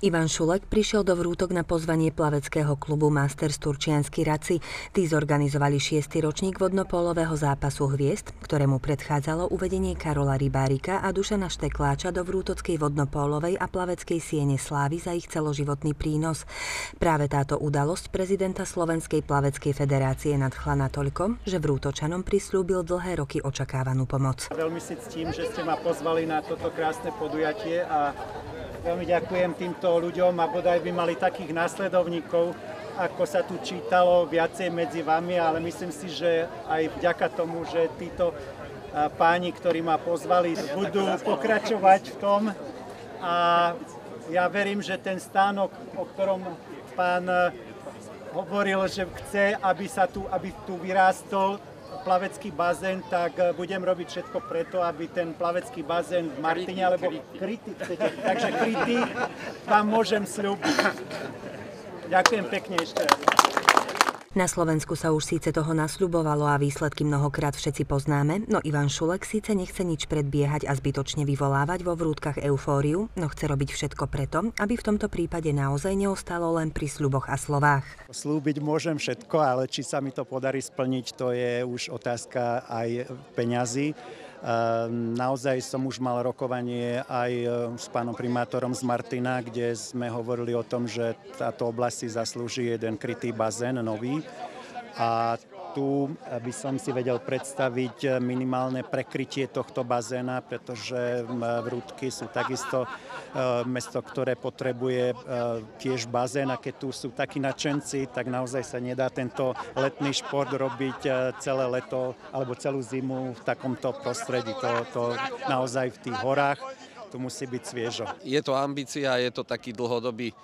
Ivan Šulek prišiel do Vrútok na pozvanie plaveckého klubu Masters Turčiansky Raci. Tí zorganizovali šiestý ročník vodnopólového zápasu hviezd, ktorému predchádzalo uvedenie Karola Rybárika a Dušana Štekláča do Vrútockej vodnopólovej a plaveckej siene slávy za ich celoživotný prínos. Práve táto udalosť prezidenta Slovenskej plaveckej federácie nadchla natoľko, že Vrútočanom prislúbil dlhé roky očakávanú pomoc. Veľmi si ctím, že ste ma pozvali na toto krásne podujatie a Veľmi ďakujem týmto ľuďom a bodaj by mali takých následovníkov, ako sa tu čítalo viacej medzi vami, ale myslím si, že aj vďaka tomu, že títo páni, ktorí ma pozvali, budú pokračovať v tom. A ja verím, že ten stánok, o ktorom pán hovoril, že chce, aby, sa tu, aby tu vyrástol, plavecký bazén, tak eh, budem robiť všetko preto, aby ten plavecký bazén v Martine, alebo kryty, takže kryty vám môžem slúbiť. Ďakujem pekne ešte raz. Na Slovensku sa už síce toho nasľubovalo a výsledky mnohokrát všetci poznáme, no Ivan Šulek síce nechce nič predbiehať a zbytočne vyvolávať vo vrútkach eufóriu, no chce robiť všetko preto, aby v tomto prípade naozaj neostalo len pri sľuboch a slovách. Slúbiť môžem všetko, ale či sa mi to podarí splniť, to je už otázka aj peňazí. Ehm, naozaj som už mal rokovanie aj e, s pánom primátorom z Martina, kde sme hovorili o tom, že táto oblasť si zaslúži jeden krytý bazén nový. A tu by som si vedel predstaviť minimálne prekrytie tohto bazéna, pretože Vrútky sú takisto e, mesto, ktoré potrebuje e, tiež bazén a keď tu sú takí nadšenci, tak naozaj sa nedá tento letný šport robiť celé leto alebo celú zimu v takomto prostredí. To, to naozaj v tých horách to musí byť sviežo. Je to ambícia, je to taký dlhodobý e,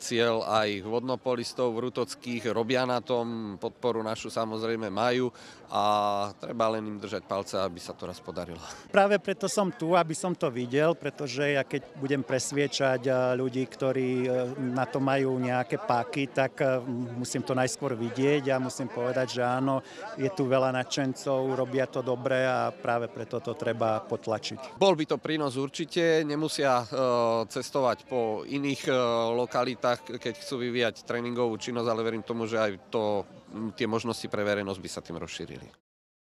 cieľ aj vodnopolistov vrútockých, robia na tom, podporu našu samozrejme majú a treba len im držať palce, aby sa to raz podarilo. Práve preto som tu, aby som to videl, pretože ja keď budem presviečať e, ľudí, ktorí e, na to majú nejaké páky, tak musím to najskôr vidieť a musím povedať, že áno, je tu veľa nadšencov, robia to dobre a práve preto to treba potlačiť. Bol by to prínos určite, nemusia e, cestovať po iných e, lokalitách, keď chcú vyvíjať tréningovú činnosť, ale verím tomu, že aj to, tie možnosti pre verejnosť by sa tým rozšírili.